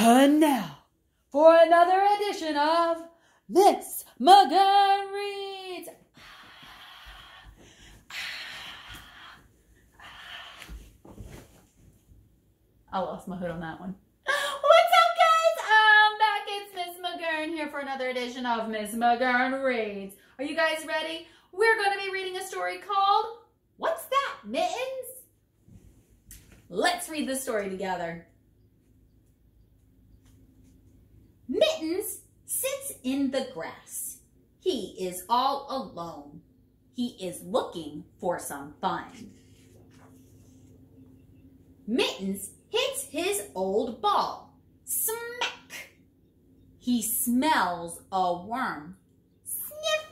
And now for another edition of Miss McGurn Reads. I lost my hood on that one. What's up, guys? I'm back. It's Miss McGurn here for another edition of Miss McGurn Reads. Are you guys ready? We're going to be reading a story called What's That, Mittens? Let's read the story together. Mittens sits in the grass. He is all alone. He is looking for some fun. Mittens hits his old ball. Smack! He smells a worm. Sniff!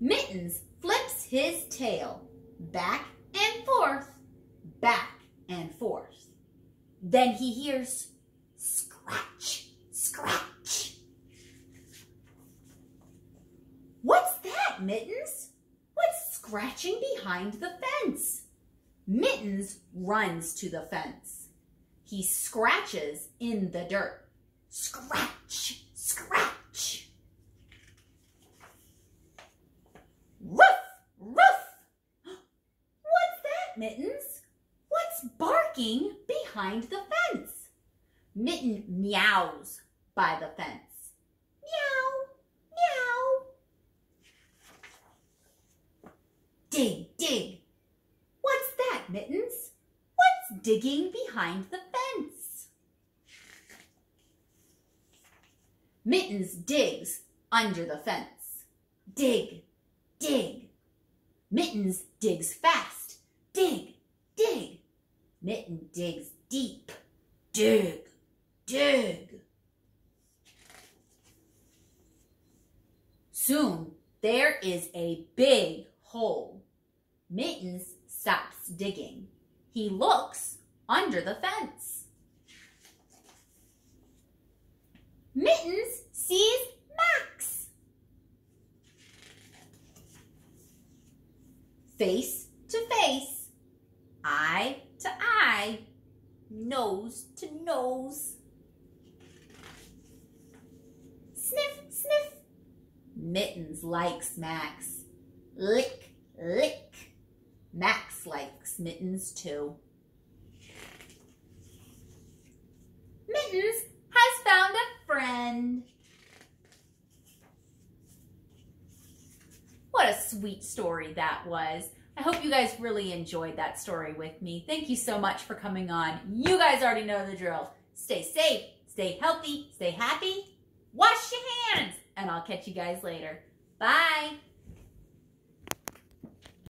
Mittens flips his tail back and forth, back and forth. Then he hears scratch, scratch. What's that, Mittens? What's scratching behind the fence? Mittens runs to the fence. He scratches in the dirt. Scratch, scratch. Ruff, ruff. What's that, Mittens? What's barking behind the fence? Mitten meows by the fence. Meow, meow. Dig, dig. What's that, Mittens? What's digging behind the fence? Mittens digs under the fence. Dig, dig. Mittens digs fast. Dig, dig. Mitten digs deep. Dig, dig. Soon there is a big hole. Mittens stops digging. He looks under the fence. Mittens sees Max. Face to face, eye to eye, nose to nose. Sniff, sniff. Mittens likes Max. Lick, lick. Max likes Mittens too. Mittens has found a friend. What a sweet story that was. I hope you guys really enjoyed that story with me. Thank you so much for coming on. You guys already know the drill. Stay safe, stay healthy, stay happy, and I'll catch you guys later. Bye.